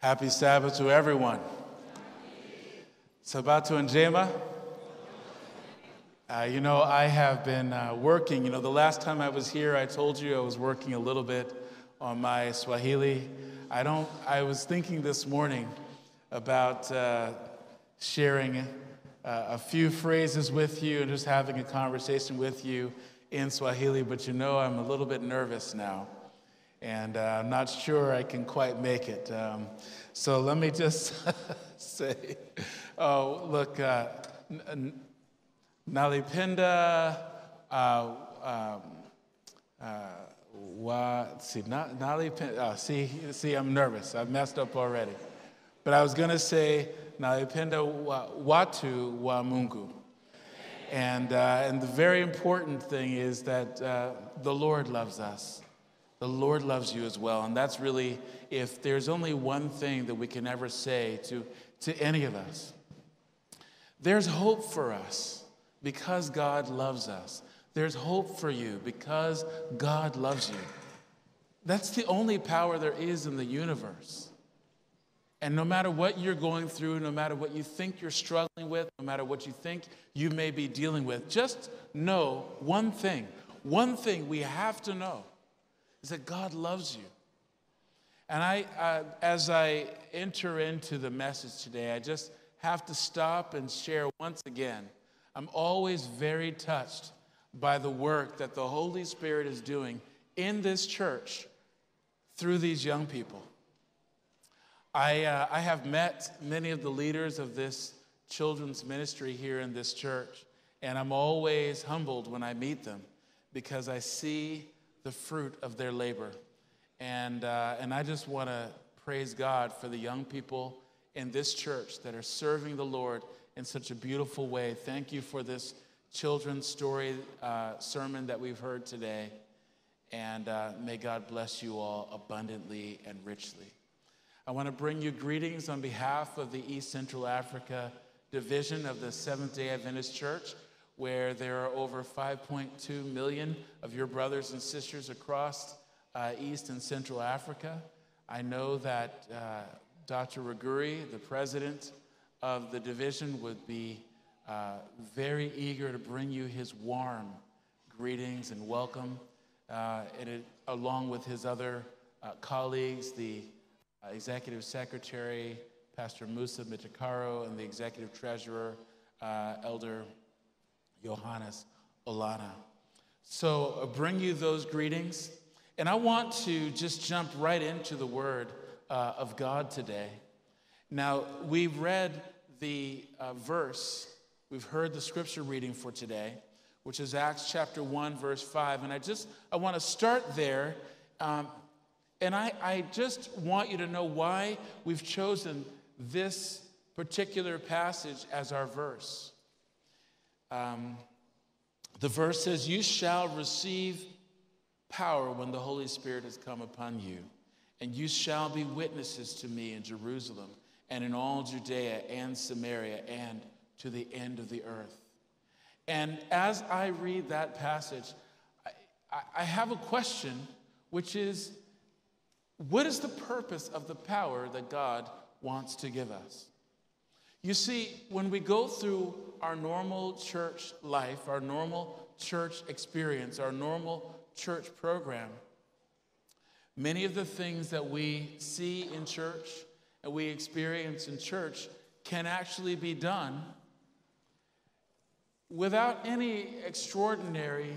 Happy Sabbath to everyone. Sabato njema. Uh, you know, I have been uh, working. You know, the last time I was here, I told you I was working a little bit on my Swahili. I don't. I was thinking this morning about uh, sharing uh, a few phrases with you and just having a conversation with you in Swahili. But you know, I'm a little bit nervous now and uh, I'm not sure I can quite make it. Um, so let me just say, oh, look, uh, Nalipinda, uh, um, uh, wa, see, Nalipinda, oh, see, see, I'm nervous. I've messed up already. But I was going to say, Nalipinda wa, watu wa Mungu. And, uh, and the very important thing is that uh, the Lord loves us. The Lord loves you as well. And that's really, if there's only one thing that we can ever say to, to any of us, there's hope for us because God loves us. There's hope for you because God loves you. That's the only power there is in the universe. And no matter what you're going through, no matter what you think you're struggling with, no matter what you think you may be dealing with, just know one thing. One thing we have to know is that God loves you. And I, uh, as I enter into the message today, I just have to stop and share once again. I'm always very touched by the work that the Holy Spirit is doing in this church through these young people. I, uh, I have met many of the leaders of this children's ministry here in this church, and I'm always humbled when I meet them because I see the fruit of their labor. And, uh, and I just want to praise God for the young people in this church that are serving the Lord in such a beautiful way. Thank you for this children's story uh, sermon that we've heard today. And uh, may God bless you all abundantly and richly. I want to bring you greetings on behalf of the East Central Africa division of the Seventh day Adventist Church where there are over 5.2 million of your brothers and sisters across uh, East and Central Africa. I know that uh, Dr. Ruguri, the president of the division, would be uh, very eager to bring you his warm greetings and welcome, uh, and it, along with his other uh, colleagues, the uh, executive secretary, Pastor Musa Mitekaro, and the executive treasurer, Elder Johannes Olana. So I uh, bring you those greetings. And I want to just jump right into the word uh, of God today. Now, we've read the uh, verse, we've heard the scripture reading for today, which is Acts chapter 1, verse 5. And I just, I want to start there. Um, and I, I just want you to know why we've chosen this particular passage as our verse. Um, the verse says, You shall receive power when the Holy Spirit has come upon you, and you shall be witnesses to me in Jerusalem and in all Judea and Samaria and to the end of the earth. And as I read that passage, I, I have a question, which is what is the purpose of the power that God wants to give us? You see, when we go through our normal church life, our normal church experience, our normal church program, many of the things that we see in church and we experience in church can actually be done without any extraordinary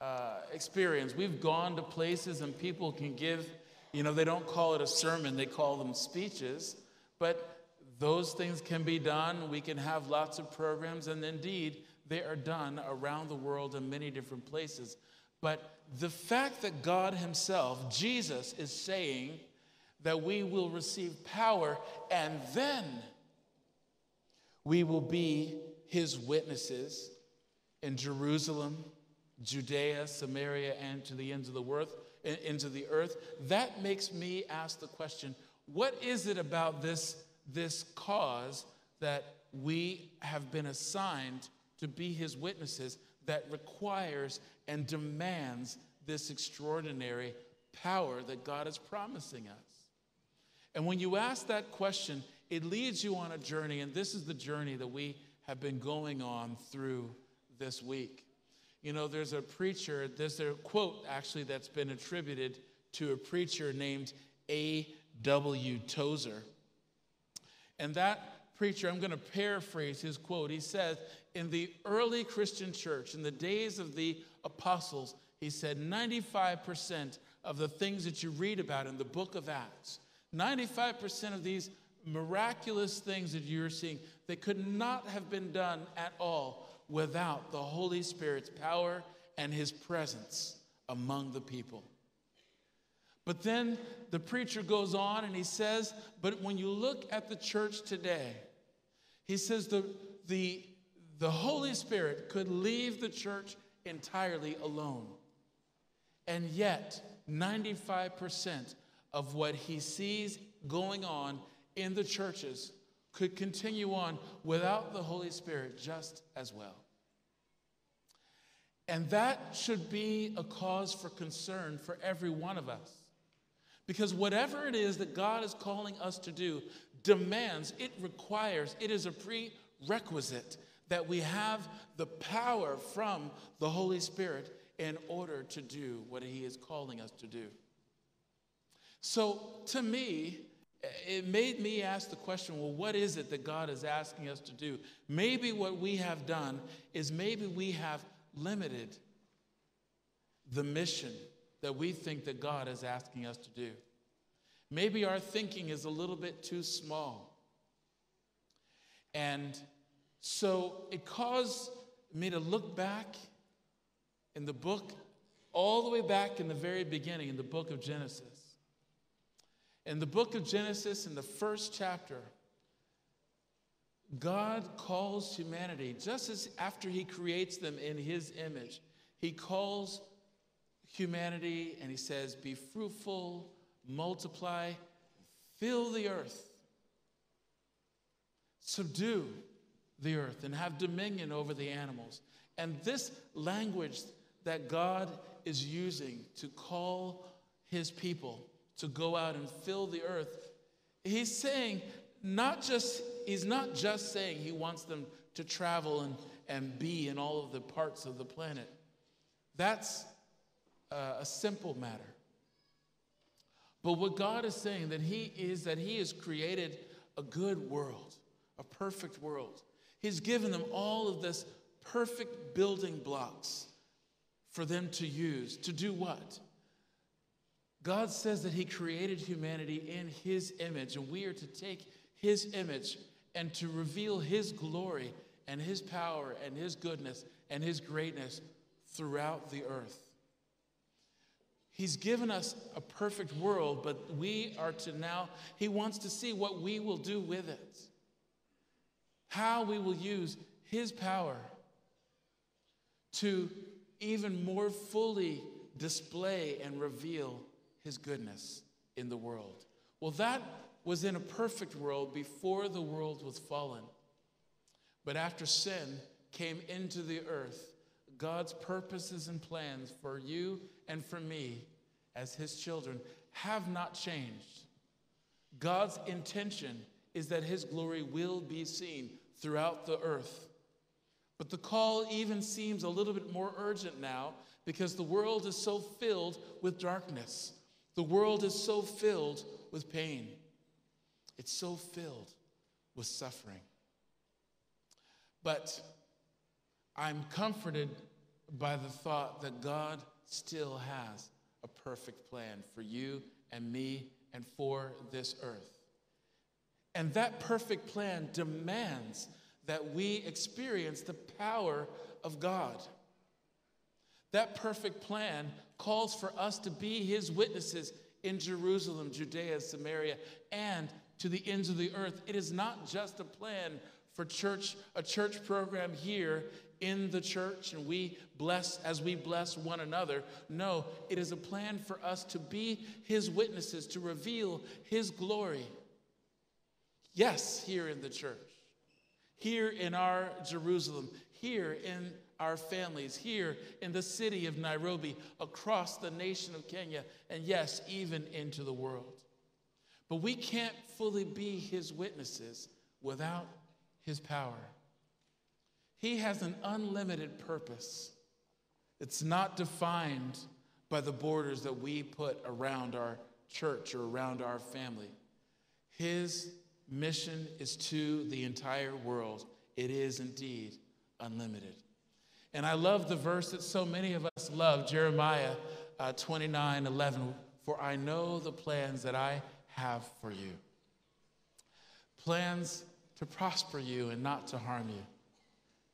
uh, experience. We've gone to places and people can give, you know, they don't call it a sermon, they call them speeches, but those things can be done. We can have lots of programs, and indeed, they are done around the world in many different places. But the fact that God Himself, Jesus, is saying that we will receive power and then we will be His witnesses in Jerusalem, Judea, Samaria, and to the ends of the earth, into the earth, that makes me ask the question what is it about this this cause that we have been assigned to be his witnesses that requires and demands this extraordinary power that God is promising us. And when you ask that question, it leads you on a journey, and this is the journey that we have been going on through this week. You know, there's a preacher, there's a quote actually that's been attributed to a preacher named A.W. Tozer. And that preacher, I'm going to paraphrase his quote. He says, In the early Christian church, in the days of the apostles, he said, 95% of the things that you read about in the book of Acts, 95% of these miraculous things that you're seeing, they could not have been done at all without the Holy Spirit's power and his presence among the people. But then the preacher goes on and he says, But when you look at the church today, he says the, the, the Holy Spirit could leave the church entirely alone. And yet, 95% of what he sees going on in the churches could continue on without the Holy Spirit just as well. And that should be a cause for concern for every one of us. Because whatever it is that God is calling us to do demands, it requires, it is a prerequisite that we have the power from the Holy Spirit in order to do what He is calling us to do. So, to me, it made me ask the question well, what is it that God is asking us to do? Maybe what we have done is maybe we have limited the mission that we think that God is asking us to do. Maybe our thinking is a little bit too small. And so it caused me to look back in the book, all the way back in the very beginning, in the book of Genesis. In the book of Genesis, in the first chapter, God calls humanity, just as after He creates them in His image, He calls humanity and He says, Be fruitful, multiply, fill the earth, subdue the earth, and have dominion over the animals. And this language that God is using to call His people to go out and fill the earth, He's saying, not just, he's not just saying he wants them to travel and, and be in all of the parts of the planet. That's uh, a simple matter. But what God is saying that he is that he has created a good world, a perfect world. He's given them all of this perfect building blocks for them to use to do what? God says that he created humanity in his image and we are to take his image and to reveal his glory and his power and his goodness and his greatness throughout the earth. He's given us a perfect world, but we are to now, he wants to see what we will do with it, how we will use his power to even more fully display and reveal his goodness in the world. Well, that was in a perfect world before the world was fallen. But after sin came into the earth, God's purposes and plans for you and for me as his children have not changed. God's intention is that his glory will be seen throughout the earth. But the call even seems a little bit more urgent now because the world is so filled with darkness. The world is so filled with pain. It's so filled with suffering. But I'm comforted by the thought that God still has perfect plan for you and me and for this earth. And that perfect plan demands that we experience the power of God. That perfect plan calls for us to be his witnesses in Jerusalem, Judea, Samaria, and to the ends of the earth. It is not just a plan for church, a church program here in the church, and we bless as we bless one another. No, it is a plan for us to be his witnesses, to reveal his glory. Yes, here in the church, here in our Jerusalem, here in our families, here in the city of Nairobi, across the nation of Kenya, and yes, even into the world. But we can't fully be his witnesses without his power. He has an unlimited purpose. It's not defined by the borders that we put around our church or around our family. His mission is to the entire world. It is indeed unlimited. And I love the verse that so many of us love, Jeremiah uh, 29 11. For I know the plans that I have for you plans to prosper you and not to harm you,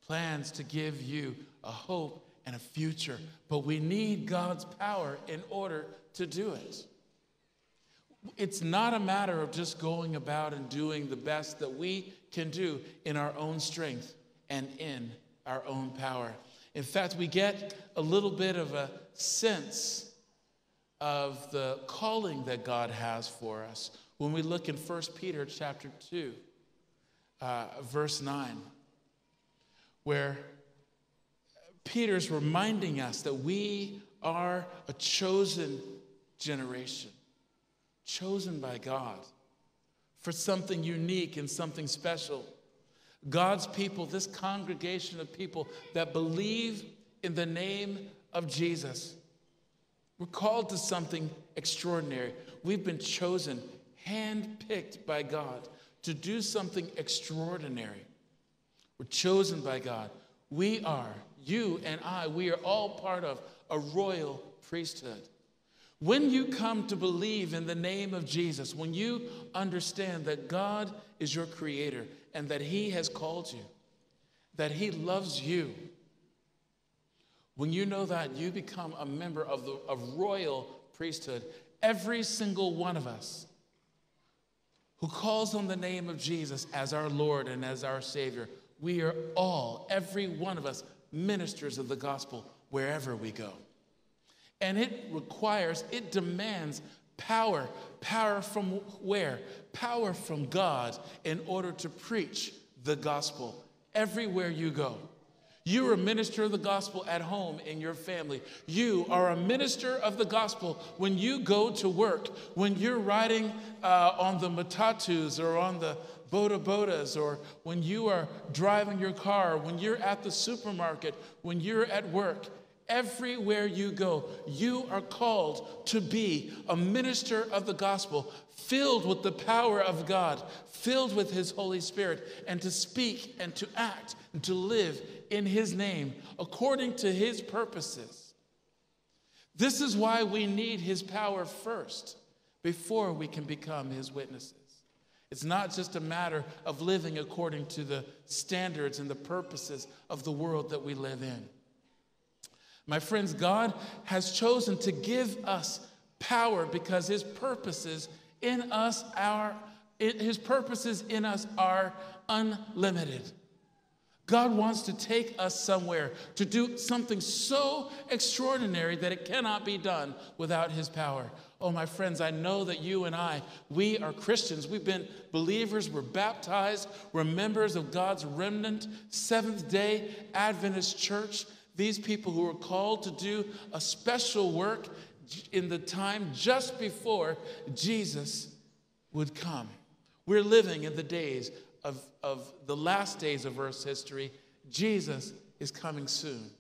plans to give you a hope and a future. But we need God's power in order to do it. It's not a matter of just going about and doing the best that we can do in our own strength and in our own power. In fact, we get a little bit of a sense of the calling that God has for us when we look in 1 Peter chapter 2, uh, verse 9, where Peter's reminding us that we are a chosen generation, chosen by God for something unique and something special. God's people, this congregation of people that believe in the name of Jesus. We're called to something extraordinary. We've been chosen, handpicked by God to do something extraordinary. We're chosen by God. We are, you and I, we are all part of a royal priesthood. When you come to believe in the name of Jesus, when you understand that God is your creator and that He has called you, that He loves you, when you know that, you become a member of the of royal priesthood. Every single one of us who calls on the name of Jesus as our Lord and as our Savior, we are all, every one of us, ministers of the gospel wherever we go. And it requires, it demands power. Power from where? Power from God in order to preach the gospel everywhere you go. You are a minister of the gospel at home in your family. You are a minister of the gospel when you go to work, when you're riding uh, on the matatus or on the boda bodas, or when you are driving your car, when you're at the supermarket, when you're at work. Everywhere you go, you are called to be a minister of the gospel, filled with the power of God, filled with His Holy Spirit, and to speak and to act and to live in His name according to His purposes. This is why we need His power first before we can become His witnesses. It's not just a matter of living according to the standards and the purposes of the world that we live in. My friends, God has chosen to give us power because his purposes in us are his purposes in us are unlimited. God wants to take us somewhere to do something so extraordinary that it cannot be done without his power. Oh, my friends, I know that you and I, we are Christians. We've been believers, we're baptized, we're members of God's remnant, Seventh day Adventist church these people who were called to do a special work in the time just before Jesus would come. We're living in the days of, of the last days of Earth's history. Jesus is coming soon.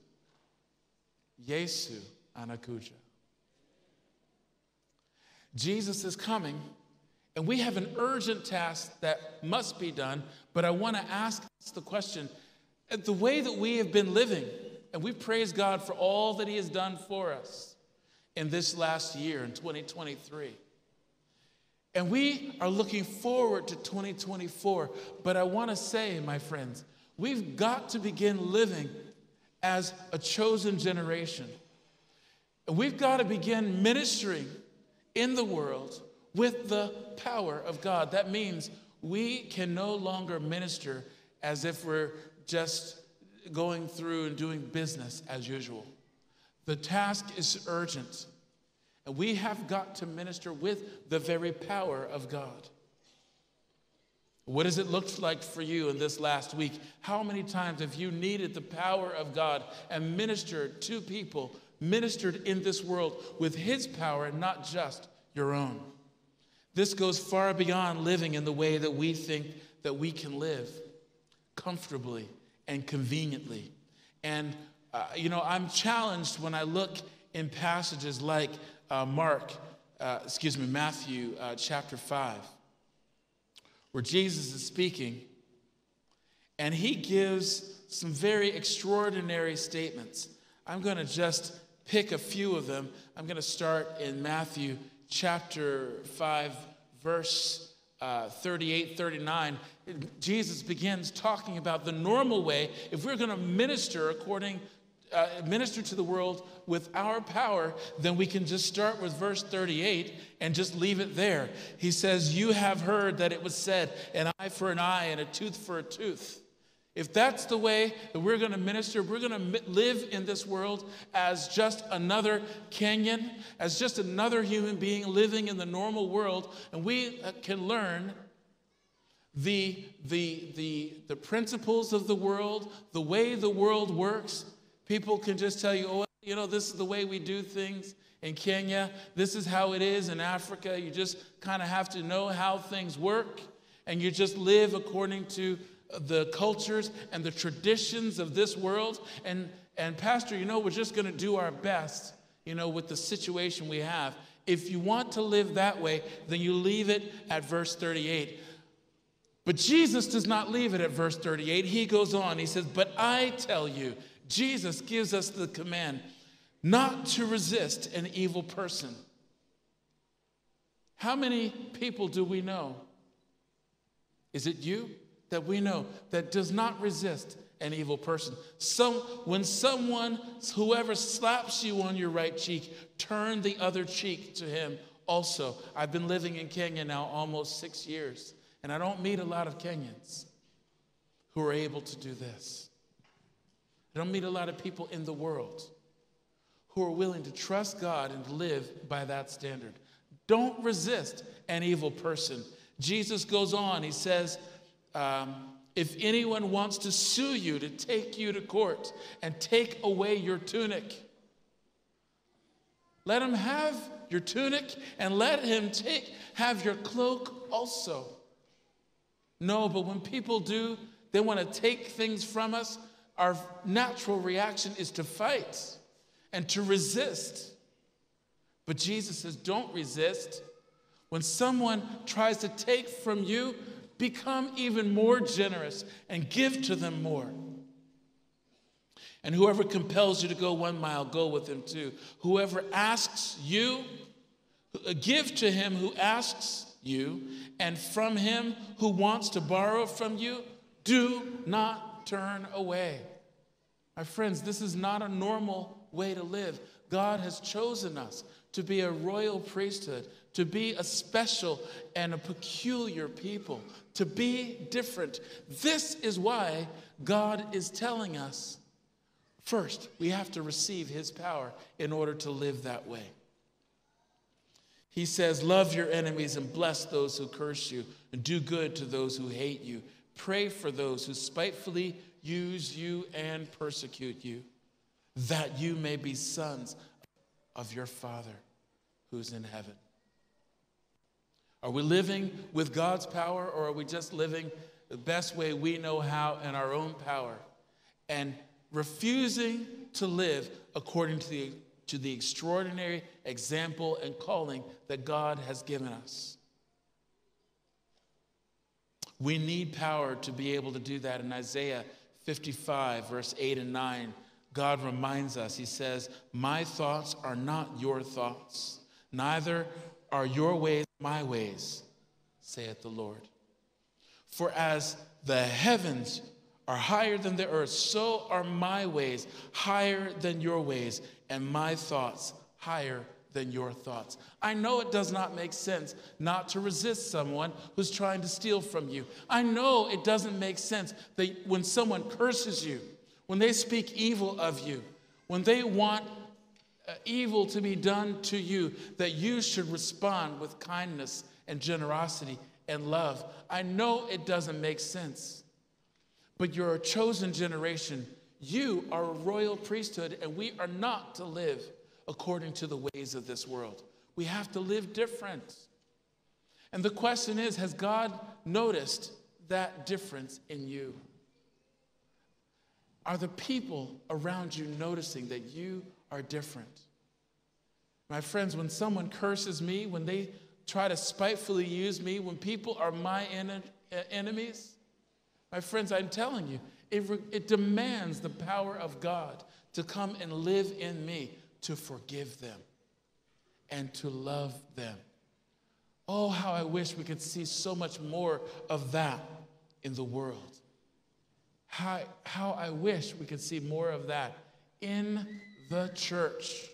Yesu anakuja. Jesus is coming, and we have an urgent task that must be done. But I want to ask the question the way that we have been living, and we praise God for all that He has done for us in this last year, in 2023. And we are looking forward to 2024. But I want to say, my friends, we've got to begin living as a chosen generation. And we've got to begin ministering in the world with the power of God. That means we can no longer minister as if we're just going through and doing business as usual. The task is urgent, and we have got to minister with the very power of God. What has it looked like for you in this last week? How many times have you needed the power of God and ministered to people, ministered in this world with His power and not just your own? This goes far beyond living in the way that we think that we can live comfortably and conveniently. And, uh, you know, I'm challenged when I look in passages like uh, Mark, uh, excuse me, Matthew uh, chapter 5, where Jesus is speaking and he gives some very extraordinary statements. I'm going to just pick a few of them. I'm going to start in Matthew chapter 5, verse uh, 38, 39. Jesus begins talking about the normal way. If we're going to minister according uh, minister to the world with our power, then we can just start with verse 38 and just leave it there. He says, You have heard that it was said, an eye for an eye and a tooth for a tooth. If that's the way that we're going to minister, we're going to live in this world as just another Kenyan, as just another human being living in the normal world, and we uh, can learn the, the, the, the principles of the world, the way the world works. People can just tell you, oh, you know, this is the way we do things in Kenya. This is how it is in Africa. You just kind of have to know how things work, and you just live according to the cultures and the traditions of this world. And, and Pastor, you know, we're just going to do our best, you know, with the situation we have. If you want to live that way, then you leave it at verse 38. But Jesus does not leave it at verse 38. He goes on. He says, But I tell you, Jesus gives us the command not to resist an evil person. How many people do we know? Is it you? that we know that does not resist an evil person. Some, when someone, whoever slaps you on your right cheek, turn the other cheek to him also. I've been living in Kenya now almost six years, and I don't meet a lot of Kenyans who are able to do this. I don't meet a lot of people in the world who are willing to trust God and live by that standard. Don't resist an evil person. Jesus goes on, he says, um, if anyone wants to sue you to take you to court and take away your tunic, let him have your tunic and let him take have your cloak also. No, but when people do, they want to take things from us. Our natural reaction is to fight and to resist. But Jesus says, don't resist. When someone tries to take from you, become even more generous and give to them more. And whoever compels you to go one mile, go with him too. Whoever asks you, uh, give to him who asks you, and from him who wants to borrow from you, do not turn away. My friends, this is not a normal way to live. God has chosen us to be a royal priesthood, to be a special and a peculiar people, to be different. This is why God is telling us first, we have to receive His power in order to live that way. He says, Love your enemies and bless those who curse you, and do good to those who hate you. Pray for those who spitefully use you and persecute you, that you may be sons of your Father who's in heaven. Are we living with God's power or are we just living the best way we know how in our own power and refusing to live according to the, to the extraordinary example and calling that God has given us? We need power to be able to do that. In Isaiah 55, verse 8 and 9, God reminds us, He says, My thoughts are not your thoughts, neither are your ways my ways, saith the Lord. For as the heavens are higher than the earth, so are my ways higher than your ways, and my thoughts higher than your thoughts. I know it does not make sense not to resist someone who's trying to steal from you. I know it doesn't make sense that when someone curses you, when they speak evil of you, when they want uh, evil to be done to you, that you should respond with kindness and generosity and love. I know it doesn't make sense, but you're a chosen generation. You are a royal priesthood, and we are not to live according to the ways of this world. We have to live different. And the question is Has God noticed that difference in you? Are the people around you noticing that you are different? My friends, when someone curses me, when they try to spitefully use me, when people are my en- uh, enemies, my friends, I'm telling you, it, re- it demands the power of God to come and live in me to forgive them and to love them. Oh, how I wish we could see so much more of that in the world. How, how I wish we could see more of that in the church.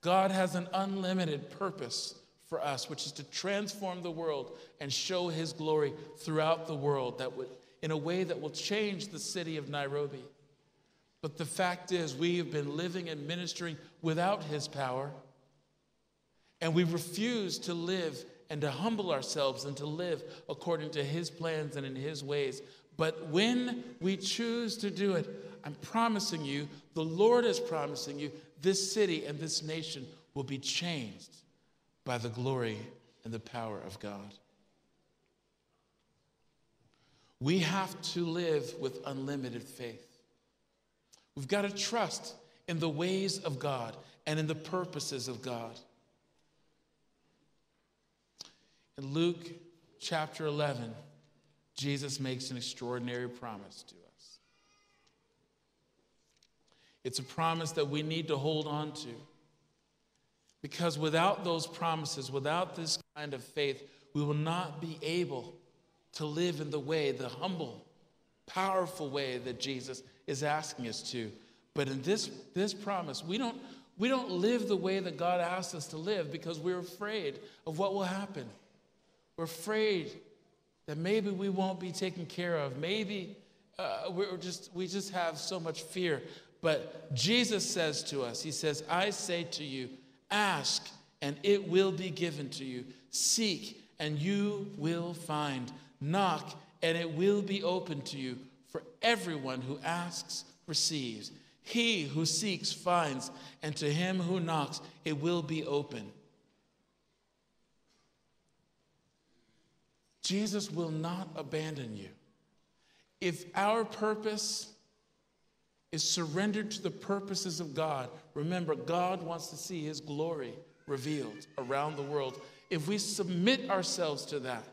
God has an unlimited purpose for us, which is to transform the world and show his glory throughout the world that would, in a way that will change the city of Nairobi. But the fact is, we have been living and ministering without his power, and we refuse to live and to humble ourselves and to live according to his plans and in his ways. But when we choose to do it, I'm promising you, the Lord is promising you, this city and this nation will be changed by the glory and the power of God. We have to live with unlimited faith. We've got to trust in the ways of God and in the purposes of God. In Luke chapter 11, Jesus makes an extraordinary promise to us. It's a promise that we need to hold on to. Because without those promises, without this kind of faith, we will not be able to live in the way, the humble, powerful way that Jesus is asking us to. But in this, this promise, we don't, we don't live the way that God asks us to live because we're afraid of what will happen. We're afraid that maybe we won't be taken care of. Maybe uh, we're just, we just have so much fear. But Jesus says to us, He says, I say to you, ask and it will be given to you. Seek and you will find. Knock and it will be open to you. For everyone who asks receives. He who seeks finds, and to him who knocks it will be open. Jesus will not abandon you. If our purpose is surrendered to the purposes of God, remember, God wants to see his glory revealed around the world. If we submit ourselves to that,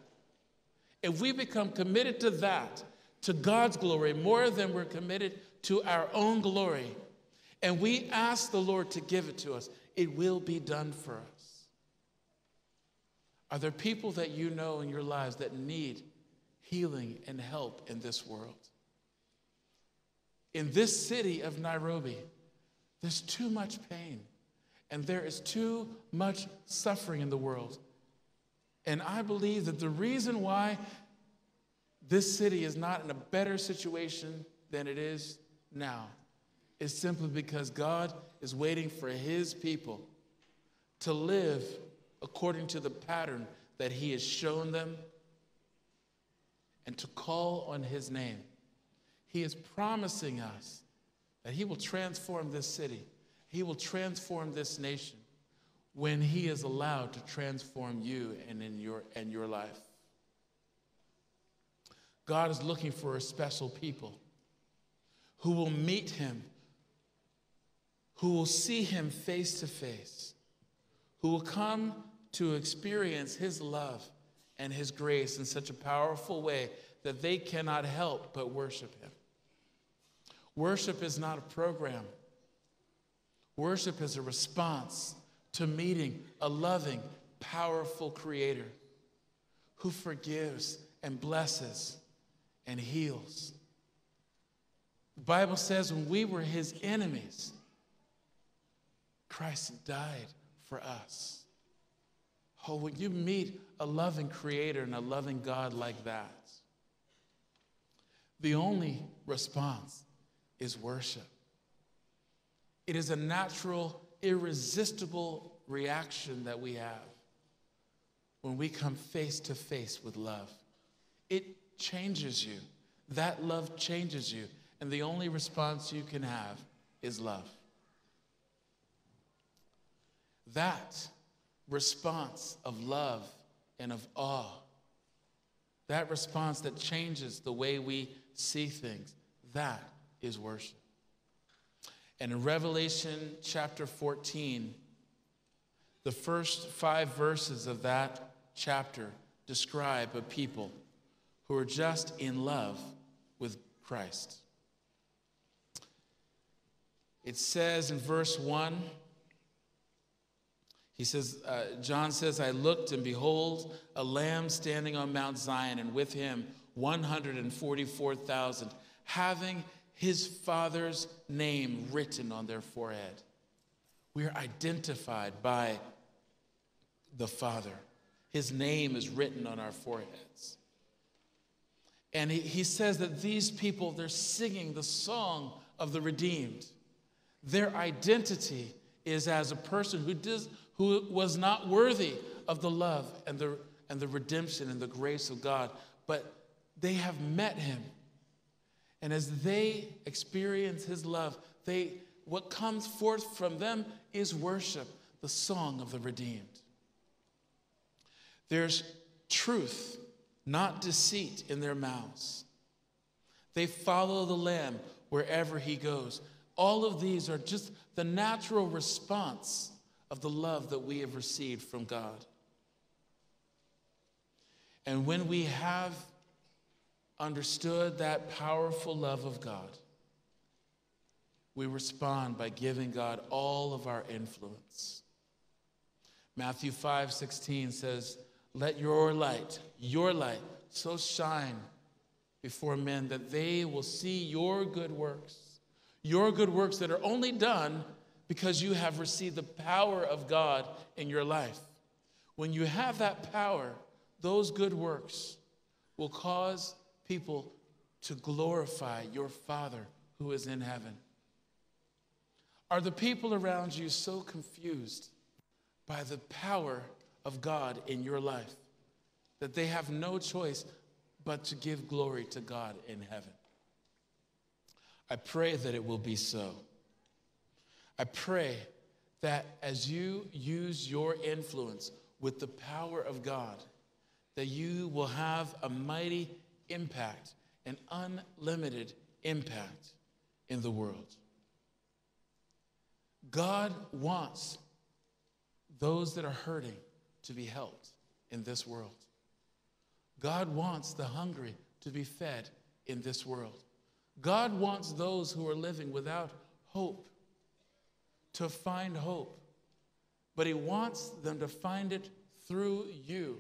if we become committed to that, to God's glory, more than we're committed to our own glory, and we ask the Lord to give it to us, it will be done for us. Are there people that you know in your lives that need healing and help in this world? In this city of Nairobi, there's too much pain and there is too much suffering in the world. And I believe that the reason why this city is not in a better situation than it is now It's simply because God is waiting for his people to live according to the pattern that He has shown them and to call on His name. He is promising us that He will transform this city, He will transform this nation when He is allowed to transform you and in your, and your life. God is looking for a special people who will meet Him, who will see Him face to face, who will come to experience His love and His grace in such a powerful way that they cannot help but worship Him. Worship is not a program, worship is a response to meeting a loving, powerful Creator who forgives and blesses and heals. The Bible says when we were His enemies, Christ died for us. Oh, when you meet a loving creator and a loving God like that, the only response is worship. It is a natural, irresistible reaction that we have when we come face to face with love. It changes you. That love changes you. And the only response you can have is love. That response of love and of awe. That response that changes the way we see things. That is worship. And in Revelation chapter 14, the first five verses of that chapter describe a people who are just in love with Christ. It says in verse 1, he says, uh, John says, I looked and behold a lamb standing on Mount Zion, and with him 144,000, having his father's name written on their forehead. We are identified by the Father. His name is written on our foreheads. And he, he says that these people, they're singing the song of the redeemed. Their identity is as a person who, does, who was not worthy of the love and the, and the redemption and the grace of God, but they have met him. And as they experience his love, they, what comes forth from them is worship, the song of the redeemed. There's truth, not deceit, in their mouths. They follow the Lamb wherever he goes. All of these are just the natural response of the love that we have received from God. And when we have understood that powerful love of God, we respond by giving God all of our influence. Matthew 5 16 says, Let your light, your light, so shine before men that they will see your good works your good works that are only done because you have received the power of God in your life. When you have that power, those good works will cause people to glorify your Father who is in heaven. Are the people around you so confused by the power of God in your life that they have no choice but to give glory to God in heaven? I pray that it will be so. I pray that as you use your influence with the power of God, that you will have a mighty impact, an unlimited impact in the world. God wants those that are hurting to be helped in this world. God wants the hungry to be fed in this world. God wants those who are living without hope to find hope, but He wants them to find it through you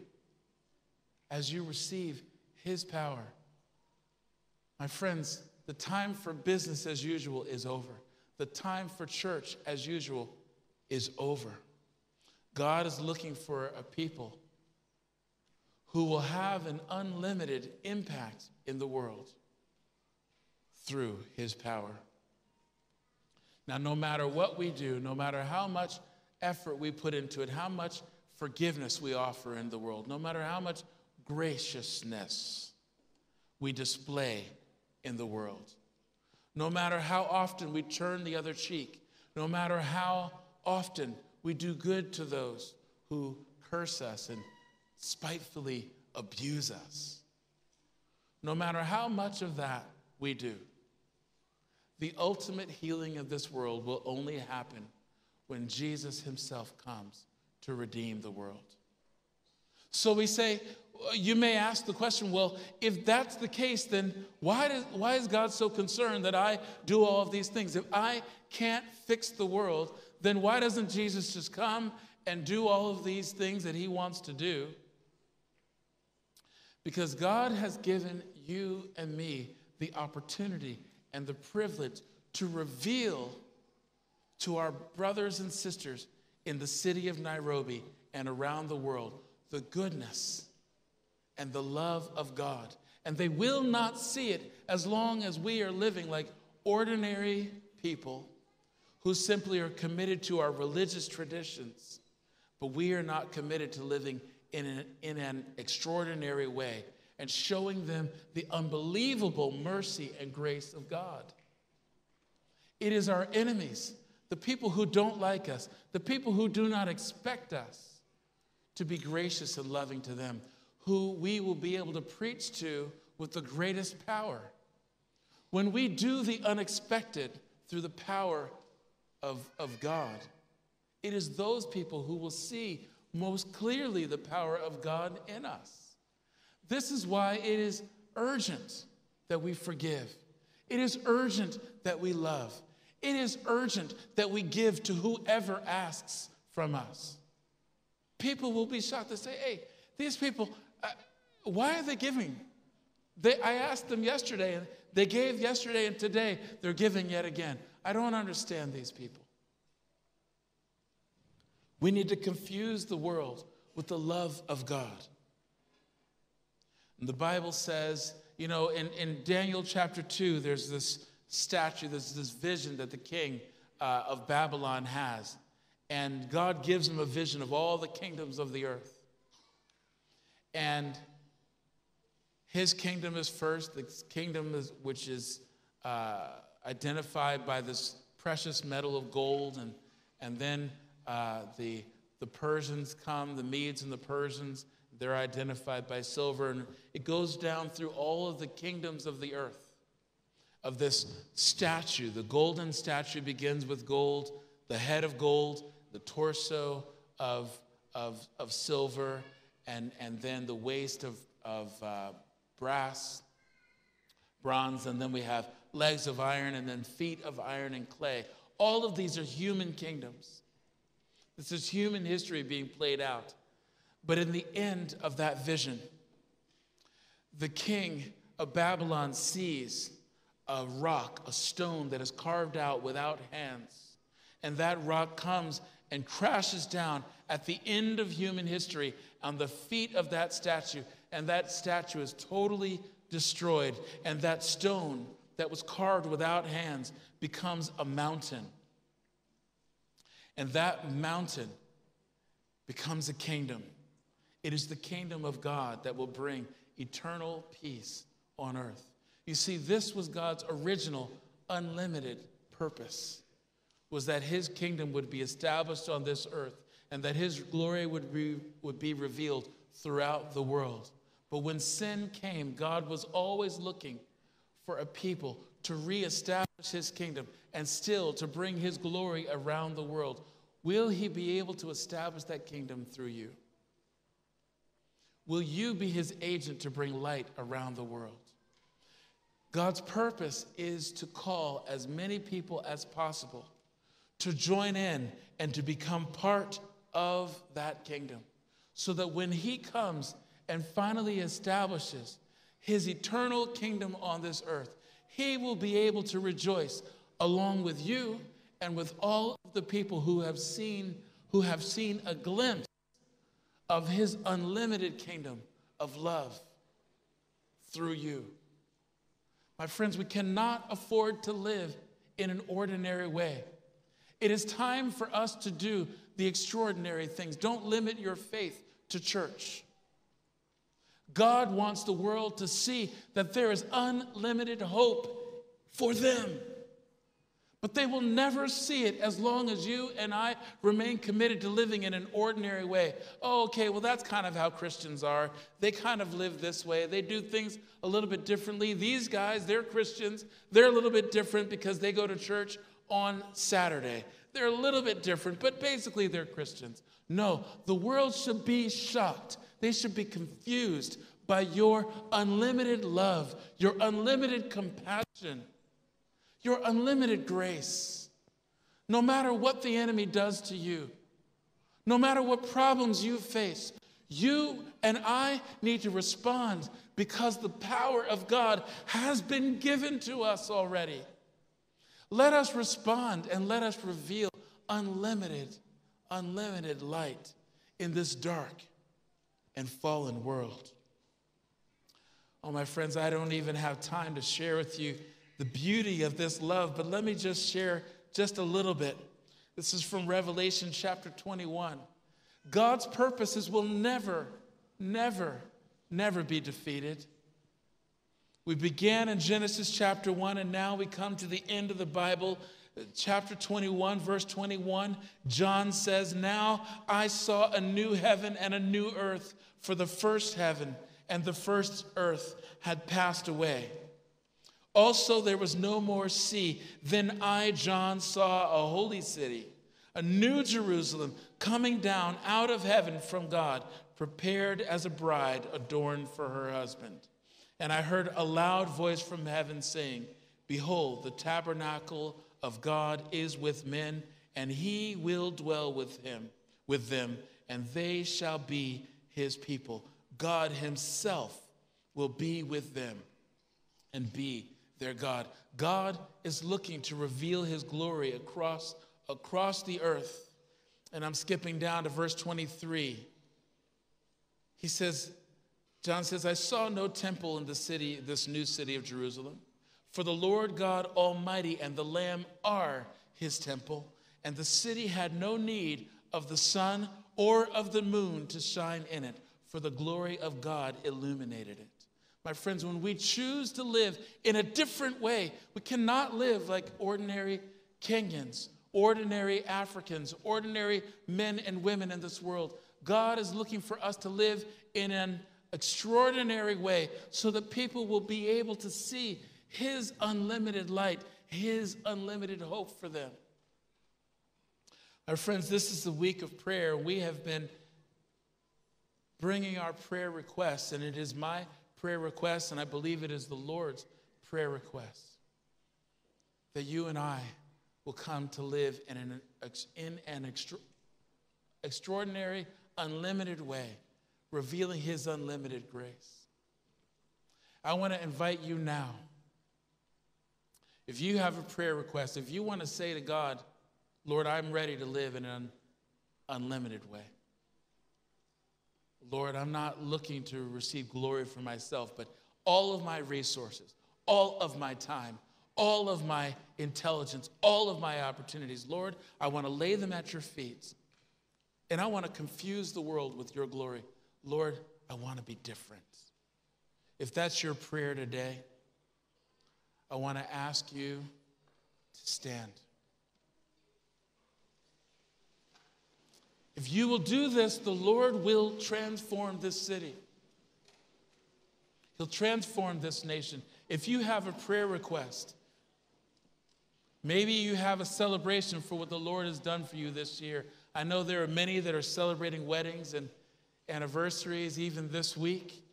as you receive His power. My friends, the time for business as usual is over. The time for church as usual is over. God is looking for a people who will have an unlimited impact in the world through his power. Now, no matter what we do, no matter how much effort we put into it, how much forgiveness we offer in the world, no matter how much graciousness we display in the world, no matter how often we turn the other cheek, no matter how often we do good to those who curse us and spitefully abuse us, no matter how much of that we do, the ultimate healing of this world will only happen when Jesus himself comes to redeem the world. So we say, you may ask the question, well, if that's the case, then why, does, why is God so concerned that I do all of these things? If I can't fix the world, then why doesn't Jesus just come and do all of these things that he wants to do? Because God has given you and me the opportunity and the privilege to reveal to our brothers and sisters in the city of Nairobi and around the world the goodness and the love of God. And they will not see it as long as we are living like ordinary people who simply are committed to our religious traditions, but we are not committed to living in an, in an extraordinary way and showing them the unbelievable mercy and grace of God. It is our enemies, the people who don't like us, the people who do not expect us, to be gracious and loving to them, who we will be able to preach to with the greatest power. When we do the unexpected through the power of, of God, it is those people who will see most clearly the power of God in us. This is why it is urgent that we forgive. It is urgent that we love. It is urgent that we give to whoever asks from us. People will be shocked to say, hey, these people, uh, why are they giving? They, I asked them yesterday, and they gave yesterday, and today they're giving yet again. I don't understand these people. We need to confuse the world with the love of God. And the Bible says, you know, in, in Daniel chapter 2, there's this statue, there's this vision that the king uh, of Babylon has. And God gives him a vision of all the kingdoms of the earth. And his kingdom is first, the kingdom is, which is uh, identified by this precious metal of gold, and, and then uh, the, the Persians come, the Medes and the Persians, they're identified by silver, and it goes down through all of the kingdoms of the earth. Of this statue, the golden statue begins with gold, the head of gold, the torso of, of, of silver, and, and then the waist of, of uh, brass, bronze, and then we have legs of iron, and then feet of iron and clay. All of these are human kingdoms. This is human history being played out. But in the end of that vision, the king of Babylon sees a rock, a stone that is carved out without hands. And that rock comes and crashes down at the end of human history on the feet of that statue. And that statue is totally destroyed. And that stone that was carved without hands becomes a mountain. And that mountain becomes a kingdom. It is the kingdom of God that will bring eternal peace on earth. You see, this was God's original unlimited purpose was that his kingdom would be established on this earth and that his glory would be, would be revealed throughout the world. But when sin came, God was always looking for a people to reestablish his kingdom and still to bring his glory around the world. Will he be able to establish that kingdom through you? Will you be his agent to bring light around the world? God's purpose is to call as many people as possible to join in and to become part of that kingdom so that when he comes and finally establishes his eternal kingdom on this earth, he will be able to rejoice along with you and with all of the people who have seen who have seen a glimpse of his unlimited kingdom of love through you. My friends, we cannot afford to live in an ordinary way. It is time for us to do the extraordinary things. Don't limit your faith to church. God wants the world to see that there is unlimited hope for them. But they will never see it as long as you and I remain committed to living in an ordinary way. Oh, okay, well, that's kind of how Christians are. They kind of live this way, they do things a little bit differently. These guys, they're Christians. They're a little bit different because they go to church on Saturday. They're a little bit different, but basically they're Christians. No, the world should be shocked. They should be confused by your unlimited love, your unlimited compassion your unlimited grace. No matter what the enemy does to you, no matter what problems you face, you and I need to respond because the power of God has been given to us already. Let us respond and let us reveal unlimited, unlimited light in this dark and fallen world. Oh, my friends, I don't even have time to share with you the beauty of this love, but let me just share just a little bit. This is from Revelation chapter 21. God's purposes will never, never, never be defeated. We began in Genesis chapter 1, and now we come to the end of the Bible. Chapter 21, verse 21, John says, Now I saw a new heaven and a new earth, for the first heaven and the first earth had passed away. Also, there was no more sea. Then I, John, saw a holy city, a new Jerusalem, coming down out of heaven from God, prepared as a bride adorned for her husband. And I heard a loud voice from heaven saying, Behold, the tabernacle of God is with men, and he will dwell with him, with them, and they shall be his people. God himself will be with them and be their God. God is looking to reveal his glory across, across the earth. And I'm skipping down to verse 23. He says, John says, I saw no temple in the city, this new city of Jerusalem for the Lord God Almighty and the Lamb are his temple, and the city had no need of the sun or of the moon to shine in it, for the glory of God illuminated it. My friends, when we choose to live in a different way, we cannot live like ordinary Kenyans, ordinary Africans, ordinary men and women in this world. God is looking for us to live in an extraordinary way so that people will be able to see his unlimited light, His unlimited hope for them. My friends, this is the week of prayer. We have been bringing our prayer requests, and it is my prayer request, and I believe it is the Lord's prayer request, that you and I will come to live in an, in an extra, extraordinary, unlimited way, revealing His unlimited grace. I want to invite you now if you have a prayer request, if you want to say to God, Lord, I'm ready to live in an unlimited way. Lord, I'm not looking to receive glory for myself, but all of my resources, all of my time, all of my intelligence, all of my opportunities, Lord, I want to lay them at your feet. And I want to confuse the world with your glory. Lord, I want to be different. If that's your prayer today, I want to ask you to stand. If you will do this, the Lord will transform this city. He'll transform this nation. If you have a prayer request, maybe you have a celebration for what the Lord has done for you this year. I know there are many that are celebrating weddings and anniversaries even this week.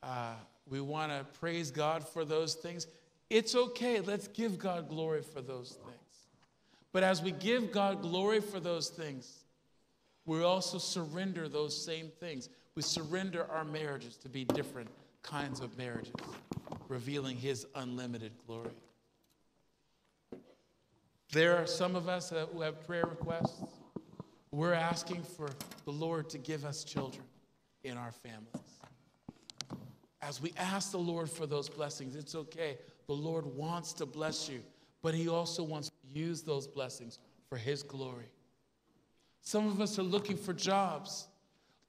Uh, we want to praise God for those things. It's okay. Let's give God glory for those things. But as we give God glory for those things, we also surrender those same things. We surrender our marriages to be different kinds of marriages, revealing His unlimited glory. There are some of us who have prayer requests. We're asking for the Lord to give us children in our families. As we ask the Lord for those blessings, it's okay. The Lord wants to bless you, but He also wants to use those blessings for His glory. Some of us are looking for jobs.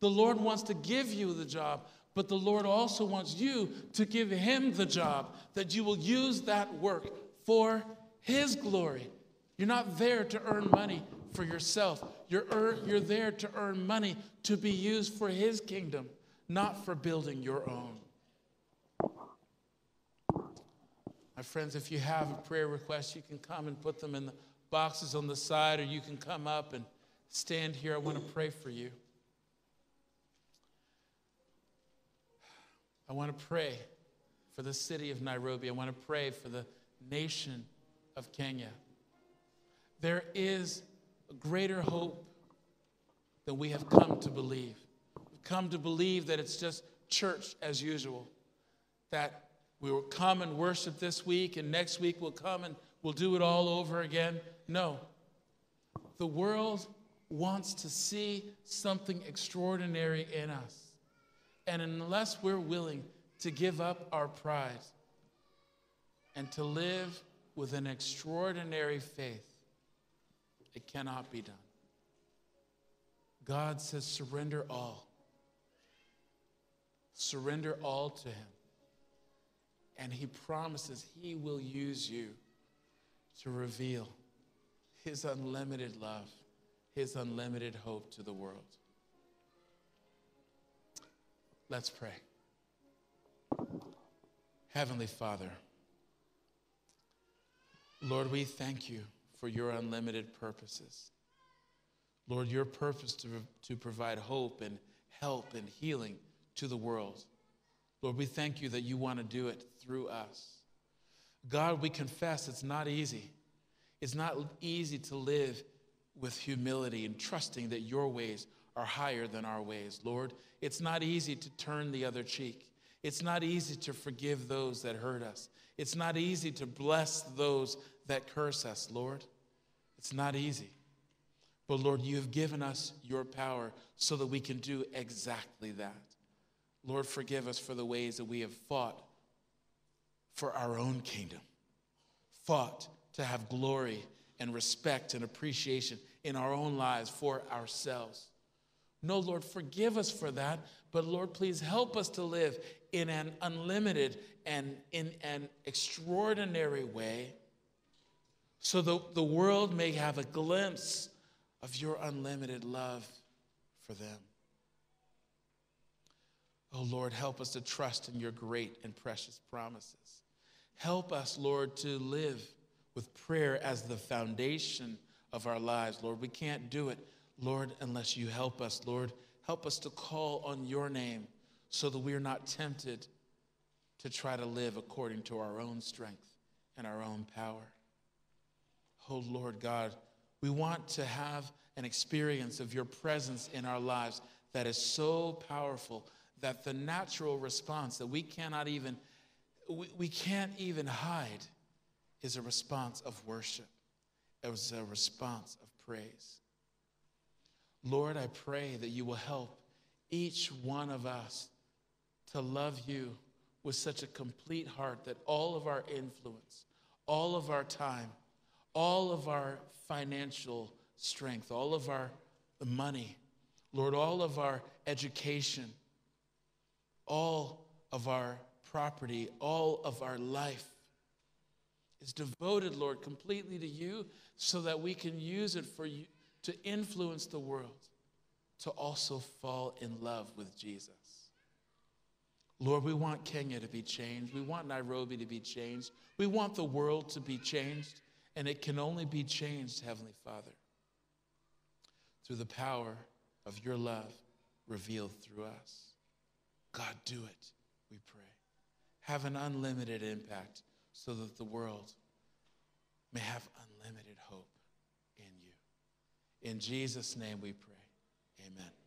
The Lord wants to give you the job, but the Lord also wants you to give Him the job, that you will use that work for His glory. You're not there to earn money for yourself, you're, er- you're there to earn money to be used for His kingdom, not for building your own. My friends, if you have a prayer request, you can come and put them in the boxes on the side, or you can come up and stand here. I want to pray for you. I want to pray for the city of Nairobi. I want to pray for the nation of Kenya. There is a greater hope than we have come to believe. We've come to believe that it's just church as usual, that we will come and worship this week, and next week we'll come and we'll do it all over again. No. The world wants to see something extraordinary in us. And unless we're willing to give up our pride and to live with an extraordinary faith, it cannot be done. God says, surrender all. Surrender all to Him. And he promises he will use you to reveal His unlimited love, His unlimited hope to the world. Let's pray. Heavenly Father, Lord, we thank you for your unlimited purposes. Lord, your purpose to, to provide hope and help and healing to the world. Lord, we thank you that you want to do it through us. God, we confess it's not easy. It's not easy to live with humility and trusting that your ways are higher than our ways. Lord, it's not easy to turn the other cheek. It's not easy to forgive those that hurt us. It's not easy to bless those that curse us, Lord. It's not easy. But Lord, you have given us your power so that we can do exactly that. Lord, forgive us for the ways that we have fought for our own kingdom, fought to have glory and respect and appreciation in our own lives for ourselves. No, Lord, forgive us for that, but Lord, please help us to live in an unlimited and in an extraordinary way so that the world may have a glimpse of your unlimited love for them. Oh Lord, help us to trust in your great and precious promises. Help us, Lord, to live with prayer as the foundation of our lives. Lord, we can't do it, Lord, unless you help us. Lord, help us to call on your name so that we are not tempted to try to live according to our own strength and our own power. Oh, Lord God, we want to have an experience of your presence in our lives that is so powerful that the natural response that we cannot even we, we can't even hide is a response of worship. It was a response of praise. Lord, I pray that you will help each one of us to love you with such a complete heart that all of our influence, all of our time, all of our financial strength, all of our money, Lord, all of our education, all of our property, all of our life is devoted, Lord, completely to you so that we can use it for you to influence the world to also fall in love with Jesus. Lord, we want Kenya to be changed. We want Nairobi to be changed. We want the world to be changed. And it can only be changed, Heavenly Father, through the power of your love revealed through us. God, do it, we pray. Have an unlimited impact so that the world may have unlimited hope in you. In Jesus' name we pray. Amen.